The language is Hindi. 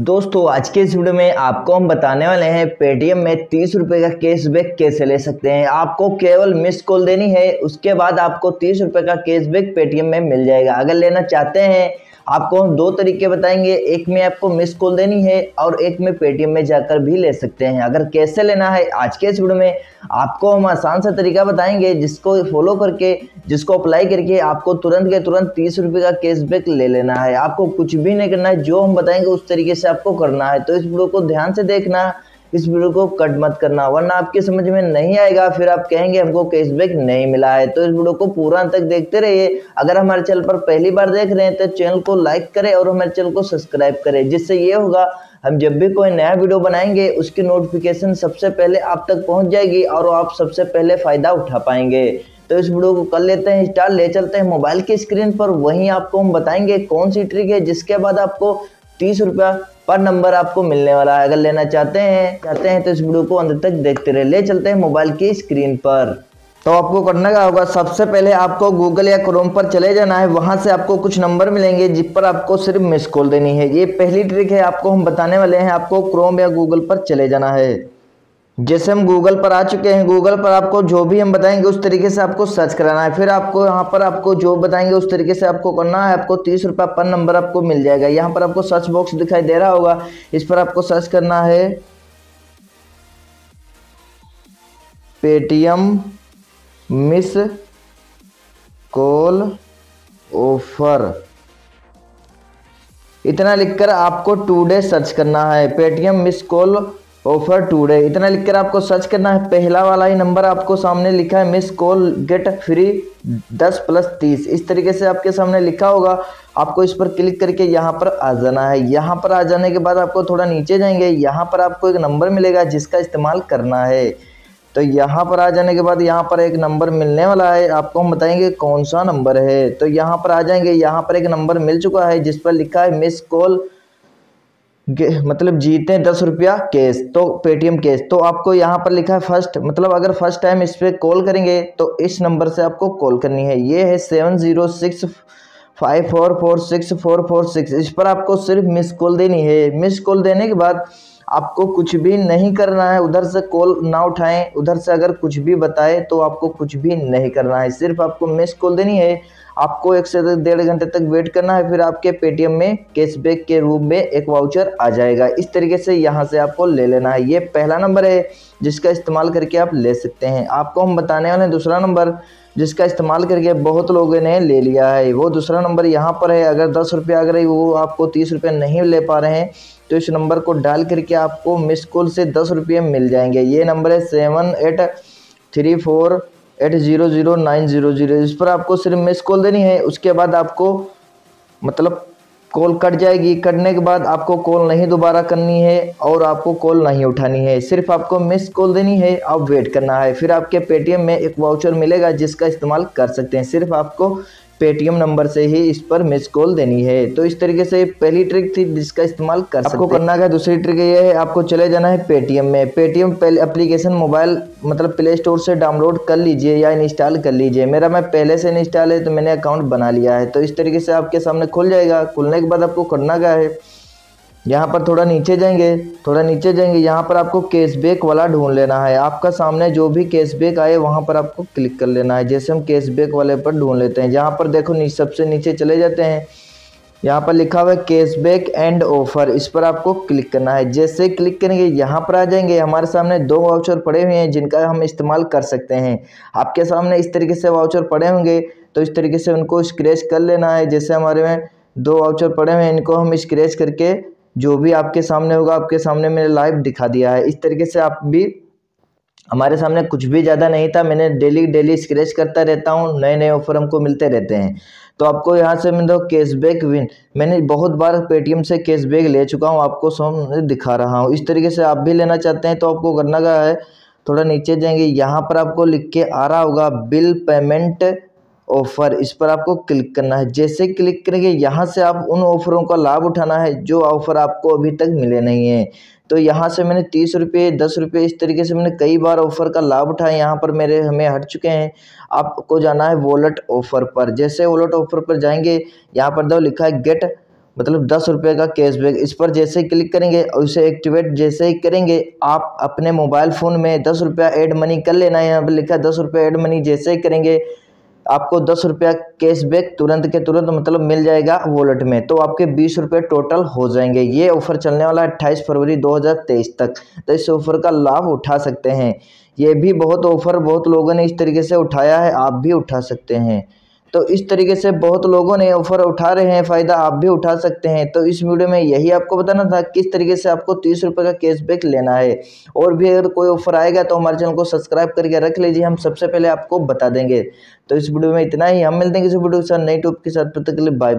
दोस्तों, आज के इस वीडियो में आपको हम बताने वाले हैं पेटीएम में तीस रुपये का कैशबैक कैसे ले सकते हैं। आपको केवल मिस कॉल देनी है, उसके बाद आपको तीस रुपये का कैशबैक पेटीएम में मिल जाएगा। अगर लेना चाहते हैं आपको हम दो तरीके बताएँगे। एक में आपको मिस कॉल देनी है और एक में पेटीएम में जाकर भी ले सकते हैं। अगर कैसे लेना है आज के इस वीडियो में, आपको हम आसान सा तरीका बताएँगे जिसको फॉलो करके, जिसको अप्लाई करके आपको तुरंत के तुरंत तीस रुपये का कैशबैक ले लेना है। आपको कुछ भी नहीं करना है, जो हम बताएँगे उस तरीके से आपको करना है। तो इस वीडियो को ध्यान से देखना। इस वीडियो को कट मत करना, वरना आपके समझ में नहीं आएगा। फिर आप कहेंगे, हमको कैशबैक नहीं मिला है। तो इस वीडियो को पूरा तक देखते रहिए। अगर हमारे चैनल पर पहली बार देख रहे हैं तो चैनल को लाइक करें और हमारे चैनल को सब्सक्राइब करें, जिससे ये होगा, हम जब भी कोई नया वीडियो बनाएँगे, उसकी नोटिफिकेशन सबसे पहले आप तक पहुँच जाएगी और आप सबसे पहले फ़ायदा उठा पाएँगे। तो इस वीडियो को कर लेते हैं स्टार्ट ले चलते हैं। मोबाइल की स्क्रीन पर वहीं आपको हम बताएँगे कौन सी ट्रिक है, जिसके बाद आपको तीस रुपया पर नंबर आपको मिलने वाला है। अगर लेना चाहते हैं चाहते हैं तो इस वीडियो को अंत तक देखते रहे ले चलते हैं मोबाइल की स्क्रीन पर। तो आपको करना क्या होगा, सबसे पहले आपको गूगल या क्रोम पर चले जाना है। वहाँ से आपको कुछ नंबर मिलेंगे जिस पर आपको सिर्फ़ मिस कॉल देनी है। ये पहली ट्रिक है, आपको हम बताने वाले हैं, आपको क्रोम या गूगल पर चले जाना है। जैसे हम गूगल पर आ चुके हैं गूगल पर आपको जो भी हम बताएँगे उस तरीके से आपको सर्च कराना है। फिर आपको यहाँ पर आपको जो बताएँगे उस तरीके से आपको करना है, आपको तीस रुपये पर नंबर आपको मिल जाएगा। यहाँ पर आपको सर्च बॉक्स दिखाई दे रहा होगा। इस पर आपको सर्च करना है। पेटीएम मिस कॉल ऑफ़र इतना लिखकर आपको टू डे सर्च करना है। Paytm miss call offer today इतना लिखकर आपको सर्च करना है। पहला वाला ही नंबर आपको सामने लिखा है, मिस कॉल, गेट फ्री, दस प्लस तीस। इस तरीके से आपके सामने लिखा होगा। आपको इस पर क्लिक करके यहाँ पर आ जाना है। यहाँ पर आ जाने के बाद आपको थोड़ा नीचे जाएँगे। यहाँ पर आपको एक नंबर मिलेगा जिसका इस्तेमाल करना है। तो यहाँ पर आ जाने के बाद यहाँ पर एक नंबर मिलने वाला है। आपको हम बताएँगे कौन सा नंबर है। तो यहाँ पर आ जाएँगे। यहाँ पर एक नंबर मिल चुका है जिस पर लिखा है, मिस कॉल मतलब जीते दस रुपया कैश तो पेटीएम कैश तो आपको यहाँ पर लिखा है फ़र्स्ट मतलब अगर फ़र्स्ट टाइम इस पर कॉल करेंगे तो इस नंबर से आपको कॉल करनी है। ये है seven zero six five four four six four four six इस पर आपको सिर्फ़ मिस कॉल देनी है। मिस कॉल देने के बाद आपको कुछ भी नहीं करना है। उधर से कॉल ना उठाएँ। उधर से अगर कुछ भी बताए तो आपको कुछ भी नहीं करना है। सिर्फ़ आपको मिस कॉल देनी है। आपको एक से डेढ़ घंटे तक वेट करना है, फिर आपके पेटीएम में कैशबैक के रूप में एक वाउचर आ जाएगा। इस तरीके से यहाँ से आपको ले लेना है। ये पहला नंबर है जिसका इस्तेमाल करके आप ले सकते हैं। आपको हम बताने वाले हैं दूसरा नंबर जिसका इस्तेमाल करके बहुत लोगों ने ले लिया है। वो दूसरा नंबर यहाँ पर है। अगर दस रुपये अगर वो आपको तीस रुपये नहीं ले पा रहे हैं तो इस नंबर को डाल करके आपको मिस कॉल से दस रुपये मिल जाएँगे। ये नंबर है seven eight three four eight zero zero nine zero zero इस पर आपको सिर्फ़ मिस कॉल देनी है। उसके बाद आपको मतलब कॉल कट जाएगी। कटने के बाद आपको कॉल नहीं दोबारा करनी है और आपको कॉल नहीं उठानी है। सिर्फ़ आपको मिस कॉल देनी है। और वेट करना है। फिर आपके पेटीएम में एक वाउचर मिलेगा जिसका इस्तेमाल कर सकते हैं। सिर्फ़ आपको पेटीएम नंबर से ही इस पर मिस कॉल देनी है। तो इस तरीके से पहली ट्रिक थी जिसका इस्तेमाल कर आपको करना है दूसरी ट्रिक ये है आपको चले जाना है पेटीएम में। पेटीएम पहले एप्लीकेशन मोबाइल मतलब प्ले स्टोर से डाउनलोड कर लीजिए या इंस्टॉल कर लीजिए। मेरा मैं पहले से इंस्टॉल है तो मैंने अकाउंट बना लिया है। तो इस तरीके से आपके सामने खुल जाएगा। खुलने के बाद आपको करना का है? यहाँ पर थोड़ा नीचे जाएँगे थोड़ा नीचे जाएँगे यहाँ पर आपको कैशबैक वाला ढूंढ लेना है। आपका सामने जो भी कैशबैक आए वहाँ पर आपको क्लिक कर लेना है। जैसे हम कैशबैक वाले पर ढूंढ लेते हैं यहाँ पर देखो नी, सबसे नीचे चले जाते हैं। यहाँ पर लिखा हुआ है कैशबैक एंड ऑफ़र इस पर आपको क्लिक करना है। जैसे क्लिक करेंगे यहाँ पर आ जाएँगे। हमारे सामने दो वाउचर पड़े हुए हैं जिनका हम इस्तेमाल कर सकते हैं। आपके सामने इस तरीके से वाउचर पड़े होंगे तो इस तरीके से उनको स्क्रेच कर लेना है। जैसे हमारे में दो वाउचर पड़े हुए हैं इनको हम स्क्रेच करके जो भी आपके सामने होगा, आपके सामने मैंने लाइव दिखा दिया है। इस तरीके से आप भी हमारे सामने कुछ भी ज़्यादा नहीं था, मैंने डेली डेली स्क्रैच करता रहता हूँ नए नए ऑफ़र हमको मिलते रहते हैं। तो आपको यहाँ से मैं दो कैशबैक विन मैंने बहुत बार पेटीएम से कैशबैक ले चुका हूँ, आपको सामने दिखा रहा हूँ। इस तरीके से आप भी लेना चाहते हैं तो आपको करना क्या है, थोड़ा नीचे जाएँगे। यहाँ पर आपको लिख के आ रहा होगा बिल पेमेंट ऑफ़र, इस पर आपको क्लिक करना है। जैसे क्लिक करेंगे, यहाँ से आप उन ऑफ़रों का लाभ उठाना है जो ऑफ़र आपको अभी तक मिले नहीं हैं। तो यहाँ से मैंने तीस रुपये, दस रुपये, इस तरीके से मैंने कई बार ऑफ़र का लाभ उठाया यहाँ पर मेरे, हमें हट चुके हैं। आपको जाना है वॉलेट ऑफ़र पर। जैसे वॉलेट ऑफ़र पर जाएँगे, यहाँ पर दो लिखा है गेट मतलब दस रुपये का कैशबैक। इस पर जैसे ही क्लिक करेंगे और इसे एक्टिवेट जैसे ही करेंगे, आप अपने मोबाइल फ़ोन में दस रुपया ऐड मनी कर लेना है। यहाँ पर लिखा है दस रुपये ऐड मनी जैसे ही करेंगे आपको दस रुपया कैशबैक तुरंत के तुरंत मतलब मिल जाएगा वॉलेट में। तो आपके बीस रुपये टोटल हो जाएँगे। ये ऑफ़र चलने वाला है अट्ठाईस फरवरी 2023 तक। तो इस ऑफ़र का लाभ उठा सकते हैं। ये भी बहुत ऑफ़र बहुत लोगों ने इस तरीके से उठाया है, आप भी उठा सकते हैं। तो इस तरीके से बहुत लोगों ने ऑफ़र उठा रहे हैं, फ़ायदा आप भी उठा सकते हैं। तो इस वीडियो में यही आपको बताना था किस तरीके से आपको तीस रुपये का कैशबैक लेना है। और भी अगर कोई ऑफ़र आएगा तो हमारे चैनल को सब्सक्राइब करके रख लीजिए, हम सबसे पहले आपको बता देंगे। तो इस वीडियो में इतना ही, हम मिलते हैं किसी वीडियो के साथ नई टॉप के साथ, तब लिए बाय